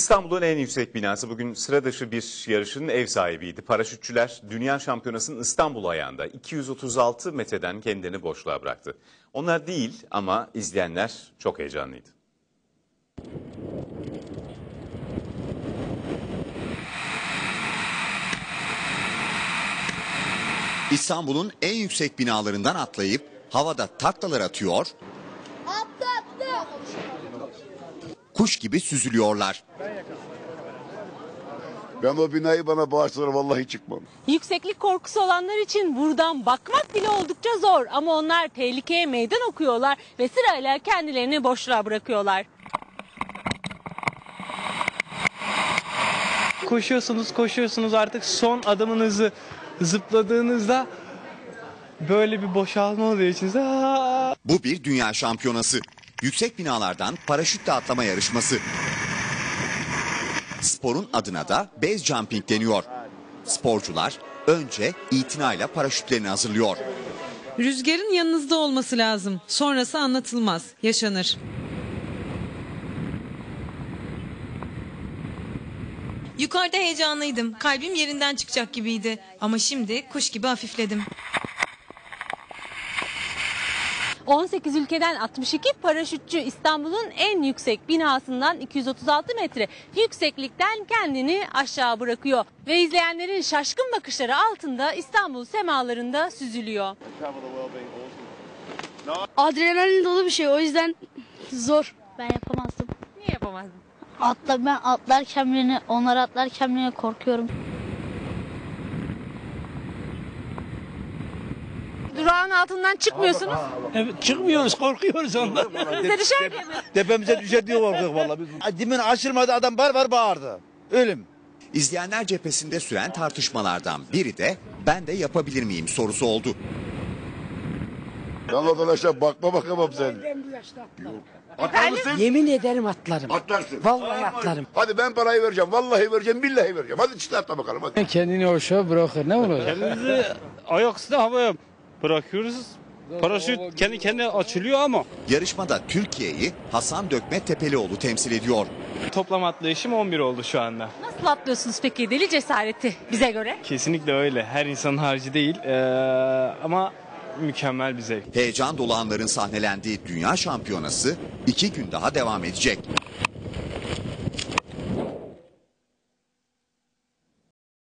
İstanbul'un en yüksek binası bugün sıra dışı bir yarışın ev sahibiydi. Paraşütçüler Dünya Şampiyonası'nın İstanbul ayağında 236 metreden kendilerini boşluğa bıraktı. Onlar değil ama izleyenler çok heyecanlıydı. İstanbul'un en yüksek binalarından atlayıp havada taklalar atıyor, kuş gibi süzülüyorlar. Ben o binayı bana bağışlar vallahi çıkmam. Yükseklik korkusu olanlar için buradan bakmak bile oldukça zor ama onlar tehlikeye meydan okuyorlar ve sırayla kendilerini boşluğa bırakıyorlar. koşuyorsunuz koşuyorsunuz artık son adımınızı zıpladığınızda böyle bir boşalma oluyor içinizde. Aa! Bu bir dünya şampiyonası. Yüksek binalardan paraşütle atlama yarışması. Sporun adına da base jumping deniyor. Sporcular önce itinayla paraşütlerini hazırlıyor. Rüzgarın yanınızda olması lazım. Sonrası anlatılmaz, yaşanır. Yukarıda heyecanlıydım. Kalbim yerinden çıkacak gibiydi. Ama şimdi kuş gibi hafifledim. 18 ülkeden 62 paraşütçü İstanbul'un en yüksek binasından 236 metre yükseklikten kendini aşağı bırakıyor. Ve izleyenlerin şaşkın bakışları altında İstanbul semalarında süzülüyor. Adrenalin dolu bir şey o yüzden zor. Ben yapamazdım. Niye yapamazdın? Atla ben atlarken bile onlar atlarken bile korkuyorum. Durağın altından çıkmıyorsunuz. Evet, çıkmıyoruz korkuyoruz ondan. Size düşer diye mi? Tepemize düşer diye korkuyoruz vallahi. Biz... Dimin aşırmadı adam bar bar bağırdı. Ölüm. İzleyenler cephesinde süren tartışmalardan biri de ben de yapabilir miyim sorusu oldu. Ben oradan aşağı bakma bakamam sen. Atlar mısın? Yemin ederim atlarım. Atlarsın. Vallahi atlarım. Hadi ben parayı vereceğim. Vallahi vereceğim. Billahi vereceğim. Hadi çıt atla bakalım hadi. Kendini hoşa bırakır ne olacak? Kendimizi ayak üstüne havaya bırakıyoruz. Paraşüt kendi kendine açılıyor ama Yarışmada Türkiye'yi Hasan Dökme Tepelioğlu temsil ediyor. toplam atlayışım 11 oldu şu anda. Nasıl atlıyorsunuz peki deli cesareti bize göre? Kesinlikle öyle. Her insanın harcı değil Ee, ama mükemmel bir zevk. Heyecan dolu anların sahnelendiği dünya şampiyonası iki gün daha devam edecek.